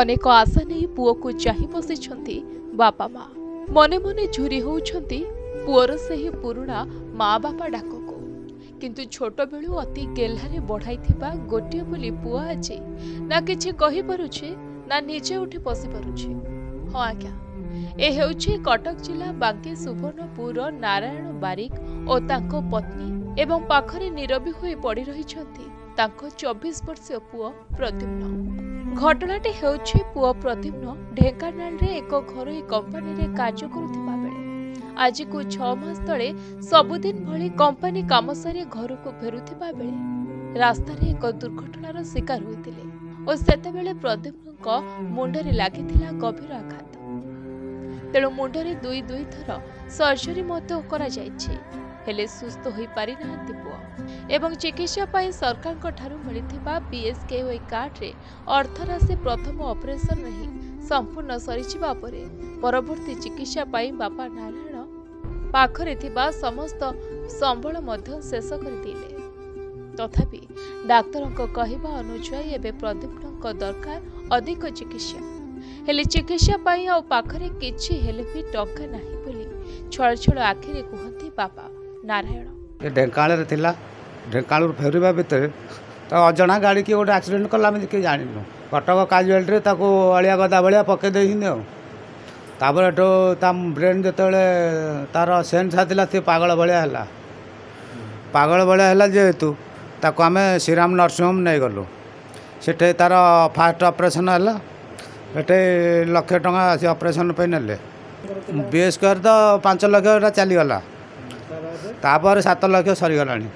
ଅନେକ ଆଶା ନେଇ ପୁଅକୁ ଚାହିଁ ବସିଛନ୍ତି ବାପା ମା। ମନେ ମନେ ଝୁରି ହେଉଛନ୍ତି ପୁଅର ସେହି ପୁରୁଣା ମା ବାପା ଡାକକୁ। କିନ୍ତୁ ଛୋଟବେଳୁ ଅତି ଗେହ୍ଲାରେ ବଢ଼ାଇଥିବା ଗୋଟିଏ ବୋଲି ପୁଅ ଆଜି ନା କିଛି କହିପାରୁଛି ନା ନିଜେ ଉଠି ବସିପାରୁଛି ହଁ ଆଜ୍ଞା ଏ ହେଉଛି କଟକ ଜିଲ୍ଲା ବାଙ୍କି ସୁବର୍ଣ୍ଣପୁରର ନାରାୟଣ ବାରିକ ଓ ତାଙ୍କ ପତ୍ନୀ ଏବଂ ପାଖରେ ନିରବୀ ହୋଇ ପଡ଼ି ରହିଛନ୍ତି ତାଙ୍କ ଚବିଶ ବର୍ଷୀୟ ପୁଅ ପ୍ରଦ୍ୟୁମ୍ନ। ଘଟଣାଟି ହେଉଛି ପୁଅ ପ୍ରଦ୍ୟୁମ୍ନ ଢେଙ୍କାନାଳରେ ଏକ ଘରୋଇ କମ୍ପାନୀରେ କାର୍ଯ୍ୟ କରୁଥିବା ବେଳେ। ଆଜିକୁ ଛଅ ମାସ ତଳେ ସବୁଦିନ ଭଳି କମ୍ପାନୀ କାମ ସାରି ଘରକୁ ଫେରୁଥିବା ବେଳେ ରାସ୍ତାରେ ଏକ ଦୁର୍ଘଟଣାର ଶିକାର ହୋଇଥିଲେ ଓ ସେତେବେଳେ ପ୍ରଦ୍ୟୁମ୍ନଙ୍କ ମୁଣ୍ଡରେ ଲାଗିଥିଲା ଗଭୀର ଆଘାତ। ତେଣୁ ମୁଣ୍ଡରେ ଦୁଇ ଦୁଇ ଥର ସର୍ଜରୀ ମଧ୍ୟ କରାଯାଇଛି। ହେଲେ ସୁସ୍ଥ ହୋଇପାରିନାହାନ୍ତି ପୁଅ। ଏବଂ ଚିକିତ୍ସା ପାଇଁ ସରକାରଙ୍କ ଠାରୁ ମିଳିଥିବା ପିଏସ୍କେୱାଇ କାର୍ଡରେ ଅର୍ଥରାଶି ପ୍ରଥମ ଅପରେସନରେ ହିଁ ସମ୍ପୂର୍ଣ୍ଣ ସରିଯିବା ପରେ ପରବର୍ତ୍ତୀ ଚିକିତ୍ସା ପାଇଁ ବାପା ନାରାୟଣ ପାଖରେ ଥିବା ସମସ୍ତ ସମ୍ବଳ ମଧ୍ୟ ଶେଷ କରିଦେଲେ ତଥାପି ଡାକ୍ତରଙ୍କ କହିବା ଅନୁଯାୟୀ ଏବେ ପ୍ରଦୀପ୍ତଙ୍କ ଦରକାର ଅଧିକ ଚିକିତ୍ସା। ହେଲେ ଚିକିତ୍ସା ପାଇଁ ଆଉ ପାଖରେ କିଛି ହେଲେ ବି ଟଙ୍କା ନାହିଁ ବୋଲି ଛଳ ଛଳ ଆଖିରେ କୁହନ୍ତି ବାପା। ନାରାୟଣ ଏ ଢେଙ୍କାନାଳରେ ଥିଲା। ଢେଙ୍କାନାଳରୁ ଫେରିବା ଭିତରେ ତା ଅଜଣା ଗାଡ଼ି କିଏ ଗୋଟେ ଆକ୍ସିଡେଣ୍ଟ କଲା ଆମେ କେହି ଜାଣିନୁ। କଟକ କାଜୁଆଲିଟିରେ ତାକୁ ଅଳିଆ ଗଦା ଭଳିଆ ପକେଇ ଦେଇଛନ୍ତି ଆଉ। ତାପରେ ଏଠୁ ତା ବ୍ରେନ୍ ଯେତେବେଳେ ତାର ସେନ୍ସ ଥିଲା ସେ ପାଗଳ ଭଳିଆ ହେଲା। ପାଗଳ ଭଳିଆ ହେଲା ଯେହେତୁ ତାକୁ ଆମେ ଶ୍ରୀରାମ ନର୍ସିଂହୋମ୍ ନେଇଗଲୁ। ସେଠି ତାର ଫାଷ୍ଟ ଅପରେସନ୍ ହେଲା। ସେଠି ଲକ୍ଷେ ଟଙ୍କା ସେ ଅପରେସନ୍ ପାଇଁ ନେଲେ। ବି ଏସ୍ କେୟାର ତ ପାଞ୍ଚ ଲକ୍ଷ ଏଟା ଚାଲିଗଲା। ତାପରେ ସାତ ଲକ୍ଷ ସରିଗଲାଣି।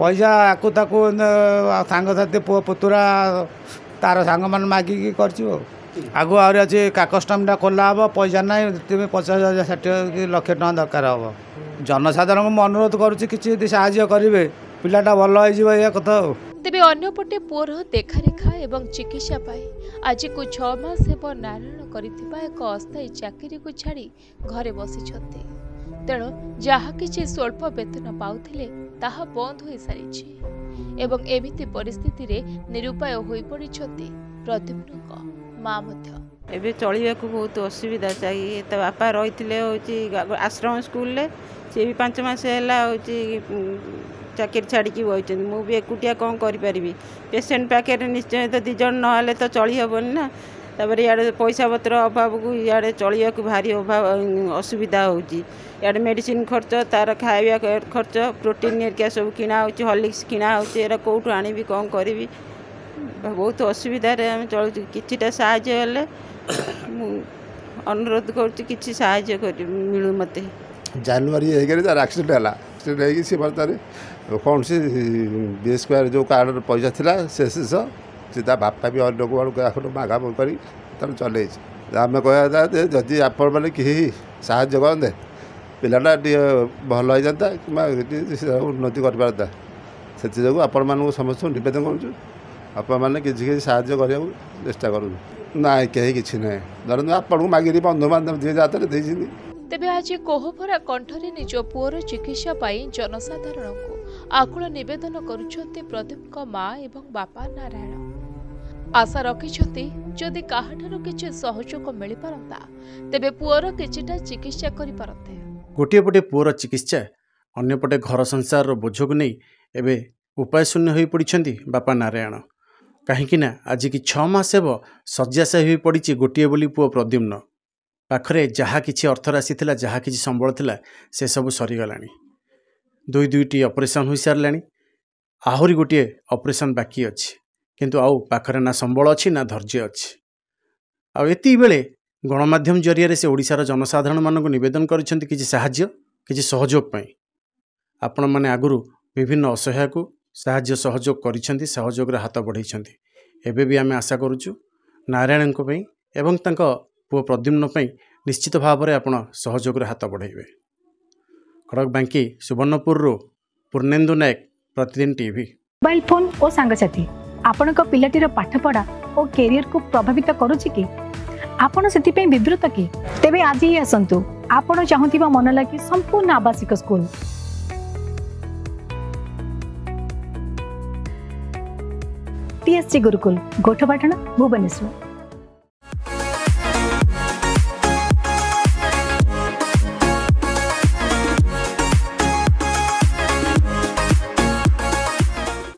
ପଇସା ଆକୁ ତାକୁ ଏମିତି ସାଙ୍ଗସାଥି ପୁଅ ପୁତୁରା ତାର ସାଙ୍ଗମାନେ ମାଗିକି କରିଛୁ ଆଉ। ଆଗକୁ ଆହୁରି ଅଛି କାକଷ୍ଟମଟା ଖୋଲା ହେବ ପଇସା ନାହିଁ ତେବେ ପଚାଶ ହଜାର ଷାଠିଏ କି ଲକ୍ଷେ ଟଙ୍କା ଦରକାର ହେବ। ଜନସାଧାରଣଙ୍କୁ ମୁଁ ଅନୁରୋଧ କରୁଛି କିଛି ଯଦି ସାହାଯ୍ୟ କରିବେ ପିଲାଟା ଭଲ ହେଇଯିବ ଏଇଆ କଥା ଆଉ। ତେବେ ଅନ୍ୟପଟେ ପୁଅର ଦେଖାରେଖା ଏବଂ ଚିକିତ୍ସା ପାଇଁ ଆଜିକୁ ଛଅ ମାସ ହେବ ନାରାୟଣ କରିଥିବା ଏକ ଅସ୍ଥାୟୀ ଚାକିରିକୁ ଛାଡ଼ି ଘରେ ବସିଛନ୍ତି। ତେଣୁ ଯାହା କିଛି ସ୍ୱଳ୍ପ ବେତନ ପାଉଥିଲେ ତାହା ବନ୍ଦ ହୋଇସାରିଛି ଏବଂ ଏମିତି ପରିସ୍ଥିତିରେ ନିରୁପାୟ ହୋଇପଡ଼ିଛନ୍ତି ପ୍ରଦ୍ୟୁମ୍ନଙ୍କ ମା ମଧ୍ୟ। ଏବେ ଚଳିବାକୁ ବହୁତ ଅସୁବିଧା ଚାହି ତା ବାପା ରହିଥିଲେ ହେଉଛି ଆଶ୍ରମ ସ୍କୁଲରେ ସିଏ ବି ପାଞ୍ଚ ମାସ ହେଲା ହେଉଛି ଚାକିରି ଛାଡ଼ିକି ବଇଛନ୍ତି ମୁଁ ବି ଏକୁଟିଆ କ'ଣ କରିପାରିବି? ପେସେଣ୍ଟ ପାଖରେ ନିଶ୍ଚୟ ତ ଦୁଇ ଜଣ ନହେଲେ ତ ଚଳି ହେବନି ନା। ତାପରେ ଇଆଡ଼େ ପଇସା ପତ୍ର ଅଭାବକୁ ଇଆଡ଼େ ଚଳିବାକୁ ଭାରି ଅଭାବ ଅସୁବିଧା ହେଉଛି। ଇଆଡ଼େ ମେଡ଼ିସିନ ଖର୍ଚ୍ଚ ତା'ର ଖାଇବା ଖର୍ଚ୍ଚ ପ୍ରୋଟିନ୍ ହେରିକା ସବୁ କିଣା ହେଉଛି ହର୍ଲିକ୍ସ କିଣା ହେଉଛି ଏରା କେଉଁଠୁ ଆଣିବି କ'ଣ କରିବି? ବହୁତ ଅସୁବିଧାରେ ଆମେ ଚଳୁଛୁ। କିଛିଟା ସାହାଯ୍ୟ ହେଲେ ମୁଁ ଅନୁରୋଧ କରୁଛି କିଛି ସାହାଯ୍ୟ କରି ମିଳୁ ମୋତେ। ଜାନୁଆରୀ ଏକରେ ତାର ଆକ୍ସିଡେଣ୍ଟ ହେଲା। ଆକ୍ସିଡେଣ୍ଟ ହେଇକି ସେ ବର୍ତ୍ତମାନ କୌଣସି ବି ଏସ୍ ସ୍କୋୟାର ଯେଉଁ କାର୍ଡ଼ର ପଇସା ଥିଲା ସେ ଶେଷ। ସେ ତା ବାପା ବି ଅନ୍ୟ କୁଆଡ଼ୁ କାହାଠୁ ମାଗା କରି ତାର ଚଲେଇଛି। ଆମେ କହିବା କଥା ଯେ ଯଦି ଆପଣମାନେ କେହି ସାହାଯ୍ୟ କରନ୍ତେ ପିଲାଟା ଟିକେ ଭଲ ହେଇଯାନ୍ତା କିମ୍ବା ଟିକେ ଉନ୍ନତି କରିପାରନ୍ତା। ସେଥିଯୋଗୁଁ ଆପଣମାନଙ୍କୁ ସମସ୍ତଙ୍କୁ ନିବେଦନ କରୁଛୁ। ଆପଣମାନେ କିଛି କିଛି ସାହାଯ୍ୟ କରିବାକୁ ଚେଷ୍ଟା କରନ୍ତୁ। ନାଇଁ କେହି କିଛି ନାହିଁ। ଧରନ୍ତୁ ଆପଣଙ୍କୁ ମାଗିରି ବନ୍ଧୁବାନ୍ଧବ ଯିଏ ଯାତ୍ରା ଦେଇଛନ୍ତି। ତେବେ ଆଜି କୋହଭରା କଣ୍ଠରେ ନିଜ ପୁଅର ଚିକିତ୍ସା ପାଇଁ ଜନସାଧାରଣଙ୍କୁ ଆକୁଳ ନିବେଦନ କରୁଛନ୍ତି ପ୍ରଦୀପଙ୍କ ମା ଏବଂ ବାପା ନାରାୟଣ। ଆଶା ରଖିଛନ୍ତି ଯଦି କାହାଠାରୁ କିଛି ସହଯୋଗ ମିଳିପାରନ୍ତା ତେବେ ପୁଅର କିଛିଟା ଚିକିତ୍ସା କରିପାରନ୍ତେ। ଗୋଟିଏ ପଟେ ପୁଅର ଚିକିତ୍ସା ଅନ୍ୟପଟେ ଘର ସଂସାରର ବୋଝକୁ ନେଇ ଏବେ ଉପାୟ ଶୂନ୍ୟ ହୋଇପଡ଼ିଛନ୍ତି ବାପା ନାରାୟଣ। କାହିଁକିନା ଆଜିକି ଛଅ ମାସ ହେବ ଶଯ୍ୟାଶାୟୀ ହୋଇପଡ଼ିଛି ଗୋଟିଏ ବୋଲି ପୁଅ ପ୍ରଦ୍ୟୁମ୍ନ। ପାଖରେ ଯାହା କିଛି ଅର୍ଥରାଶି ଥିଲା ଯାହା କିଛି ସମ୍ବଳ ଥିଲା ସେସବୁ ସରିଗଲାଣି। ଦୁଇ ଦୁଇଟି ଅପରେସନ୍ ହୋଇସାରିଲାଣି ଆହୁରି ଗୋଟିଏ ଅପରେସନ୍ ବାକି ଅଛି। କିନ୍ତୁ ଆଉ ପାଖରେ ନା ସମ୍ବଳ ଅଛି ନା ଧୈର୍ଯ୍ୟ ଅଛି। ଆଉ ଏତିକି ବେଳେ ଗଣମାଧ୍ୟମ ଜରିଆରେ ସେ ଓଡ଼ିଶାର ଜନସାଧାରଣମାନଙ୍କୁ ନିବେଦନ କରିଛନ୍ତି କିଛି ସାହାଯ୍ୟ କିଛି ସହଯୋଗ ପାଇଁ। ଆପଣମାନେ ଆଗରୁ ବିଭିନ୍ନ ଅସହାୟକୁ ସାହାଯ୍ୟ ସହଯୋଗ କରିଛନ୍ତି ସହଯୋଗରେ ହାତ ବଢ଼ାଇଛନ୍ତି। ଏବେ ବି ଆମେ ଆଶା କରୁଛୁ ନାରାୟଣଙ୍କ ପାଇଁ ଏବଂ ତାଙ୍କ ପୁଅ ପ୍ରଦ୍ୟୁମ୍ନ ପାଇଁ ନିଶ୍ଚିତ ଭାବରେ ଆପଣ ସହଯୋଗରେ ହାତ ବଢ଼ାଇବେ। କଟକ ବାଙ୍କି ସୁବର୍ଣ୍ଣପୁରରୁ ପୂର୍ଣ୍ଣେନ୍ଦୁ ନାୟକ ପ୍ରତିଦିନ ଟିଭି ମୋବାଇଲ ଫୋନ୍ ଓ ସାଙ୍ଗସାଥୀ। ଆପଣଙ୍କ ପିଲାଟିର ପାଠପଢ଼ା ଓ କ୍ୟାରିୟରକୁ ପ୍ରଭାବିତ କରୁଛି କି? ଆପଣ ସେଥିପାଇଁ ବିବ୍ରତ କି? ତେବେ ଆଜି ହିଁ ଆସନ୍ତୁ। ଆପଣ ଚାହୁଁଥିବା ମନ ଲାଗି ସମ୍ପୂର୍ଣ୍ଣ ଆବାସିକ ସ୍କୁଲ। ସିବିଏସ୍ଇ ଗୁରୁକୁଲ ଗୋଠପାଟଣା ଭୁବନେଶ୍ୱର।